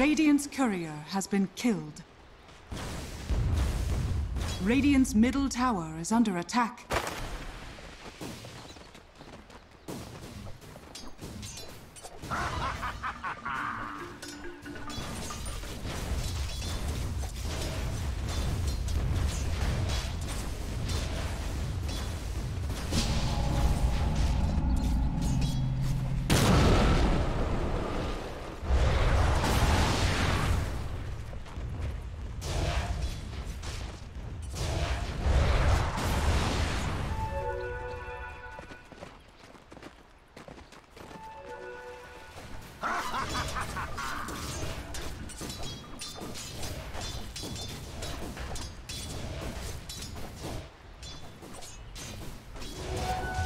Radiant's courier has been killed. Radiant's middle tower is under attack.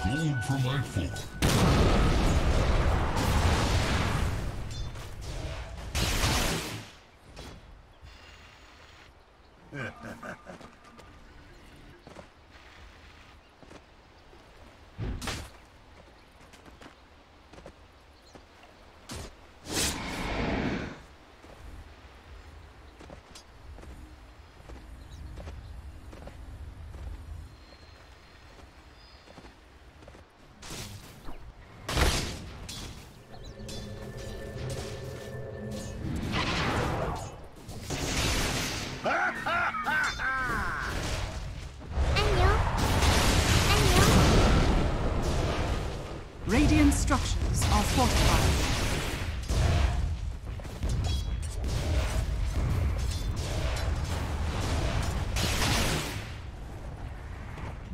Gold for my fork.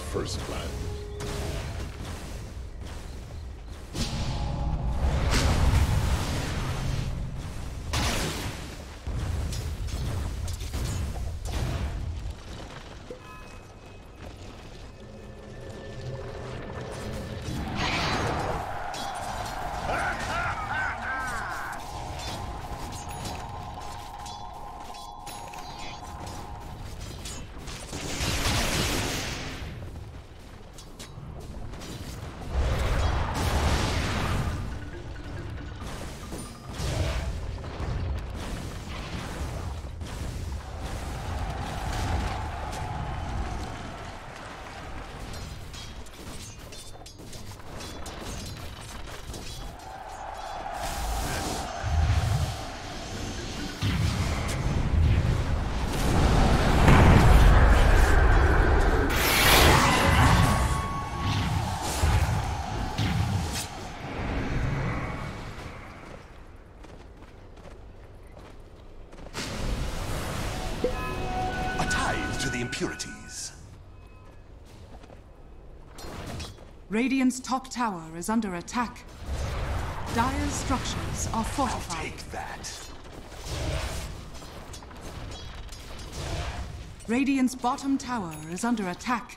First blood. Radiant's top tower is under attack. Dire's structures are fortified. I'll take that. Radiant's bottom tower is under attack.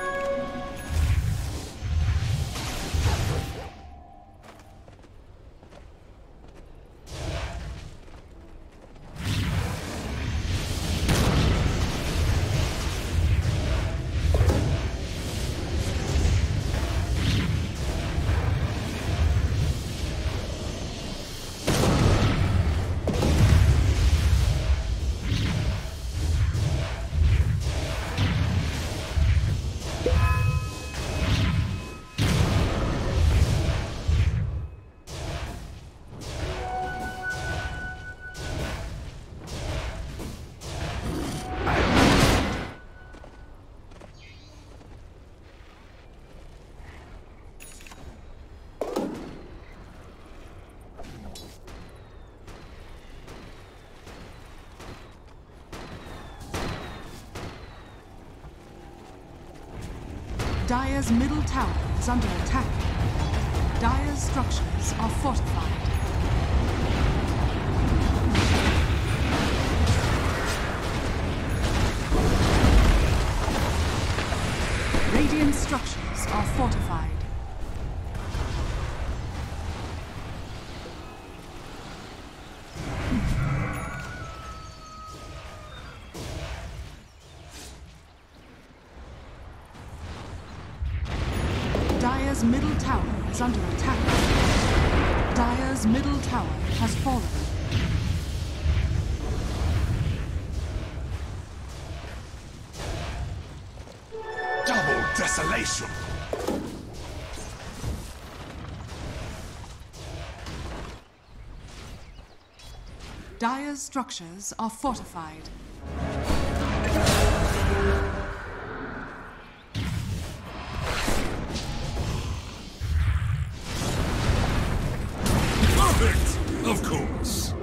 Dire's middle tower is under attack. Dire's structures are fortified. Radiant structures are fortified. Dire's structures are fortified. Perfect! Of course.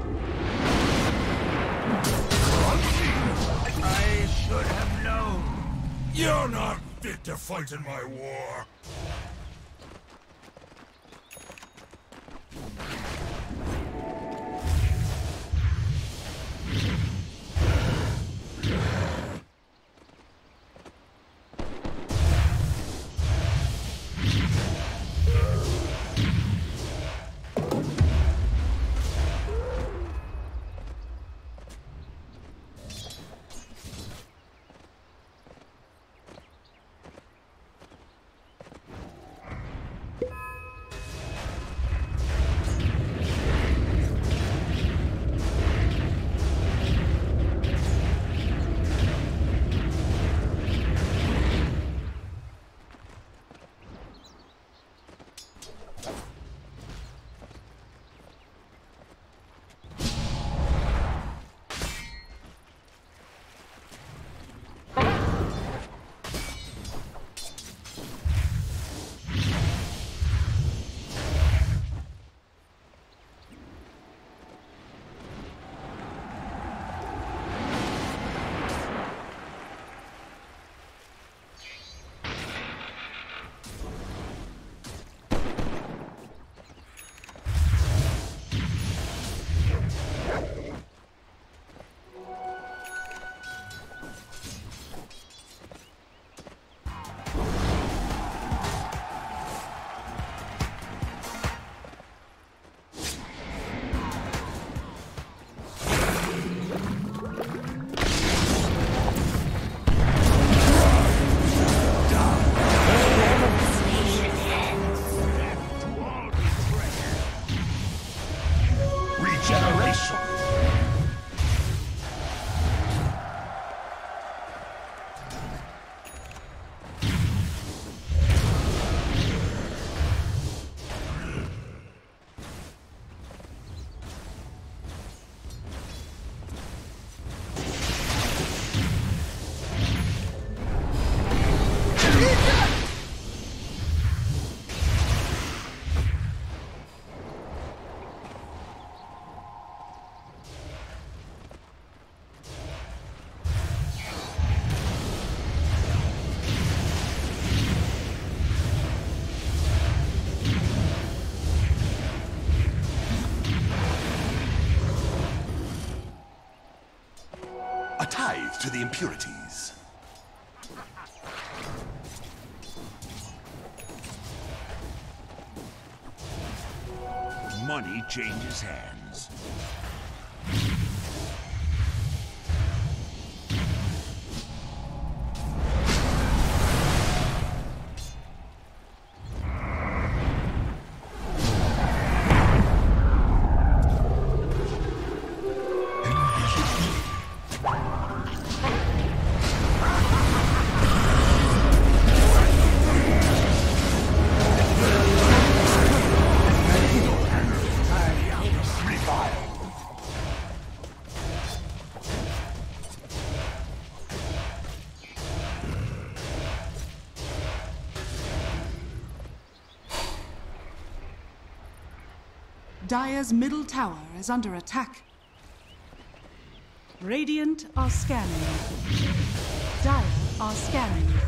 I should have known. You're not fit to fight in my war. A changes hands. Dire's middle tower is under attack. Radiant are scanning. Dire are scanning.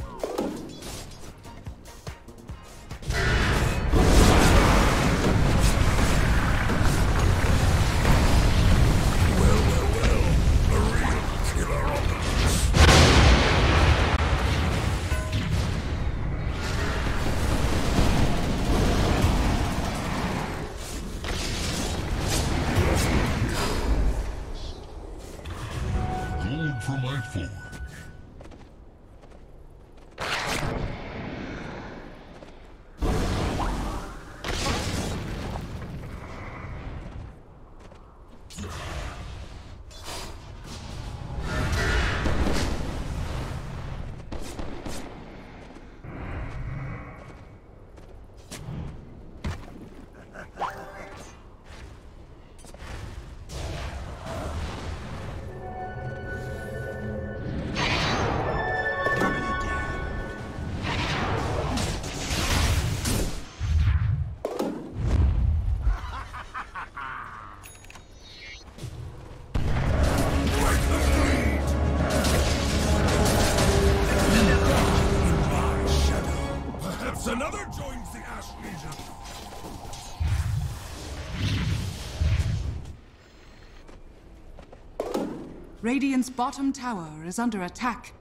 Radiant's bottom tower is under attack.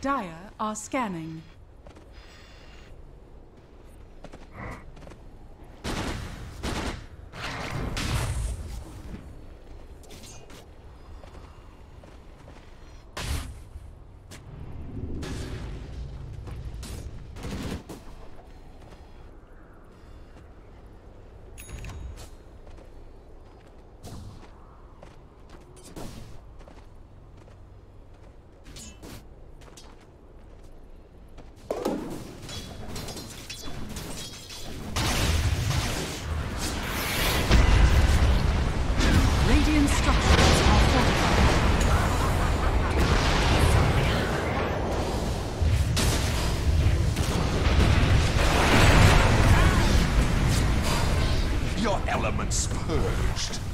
Dire are scanning. elements purged.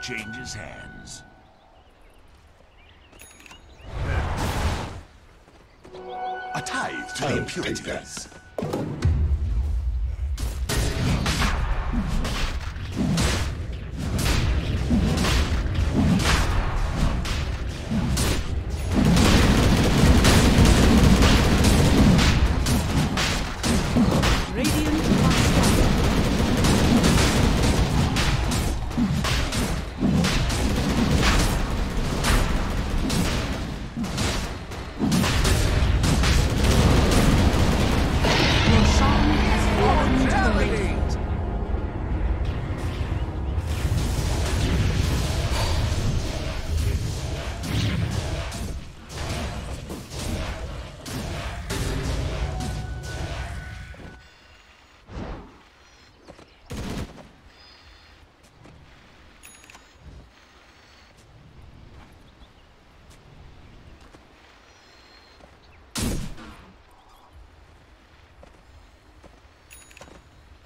Changes hands. A tithe to the I'll impurities.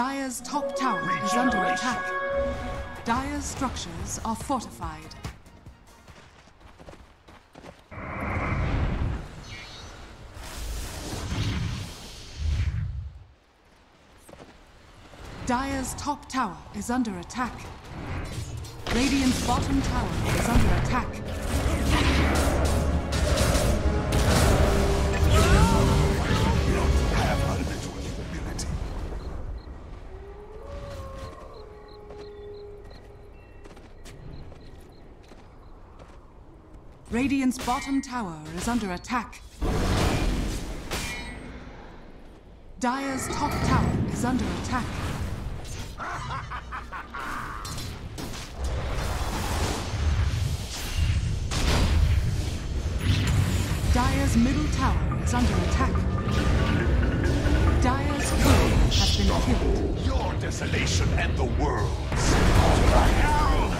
Dire's top tower is under attack. Dire's structures are fortified. Dire's top tower is under attack. Radiant's bottom tower is under attack. Radiant's bottom tower is under attack. Dire's top tower is under attack. Dire's middle tower is under attack. Dire's crew has been killed. Your desolation and the world's.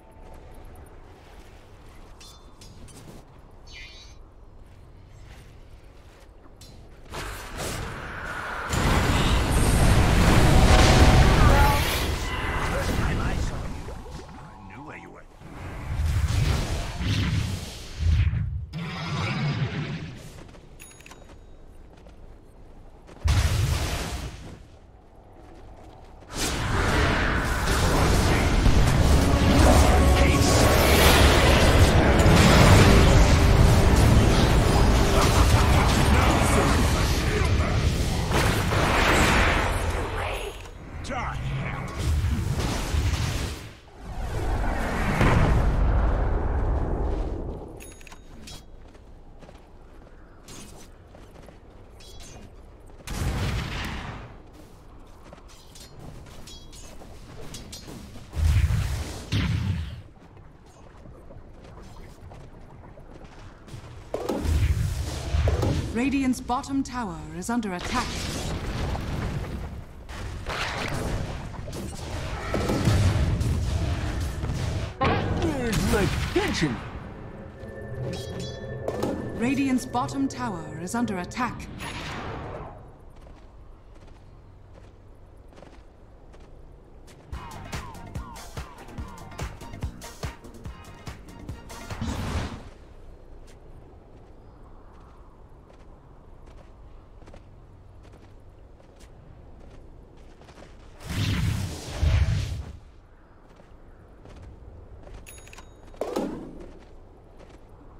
Radiant's bottom tower is under attack. Where's my pension? Radiant's bottom tower is under attack.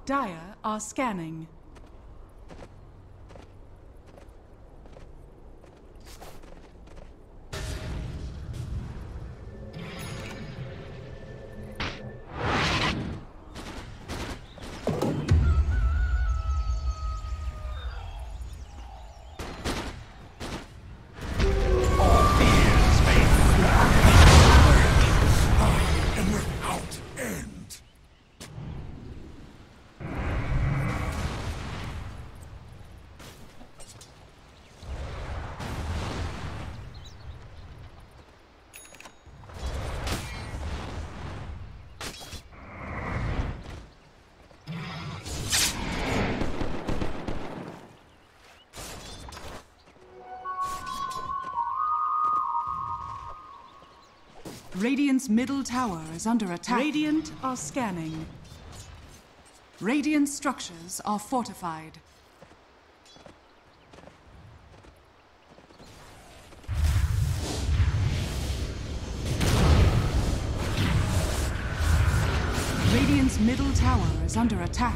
Dire are scanning. Radiant's middle tower is under attack. Radiant are scanning. Radiant structures are fortified. Radiant's middle tower is under attack.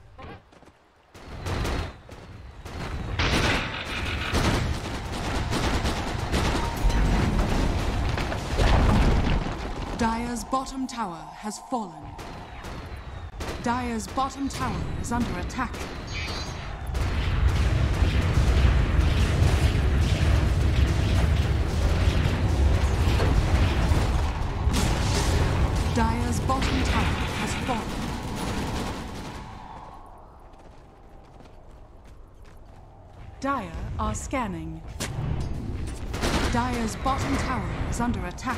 Dire's bottom tower has fallen. Dire's bottom tower is under attack. Dire's bottom tower has fallen. Dire are scanning. Dire's bottom tower is under attack.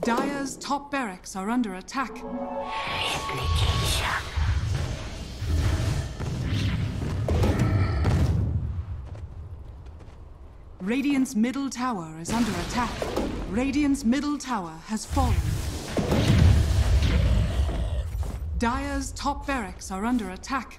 Dire's top barracks are under attack. Radiant's middle tower is under attack. Radiant's middle tower has fallen. Dire's top barracks are under attack.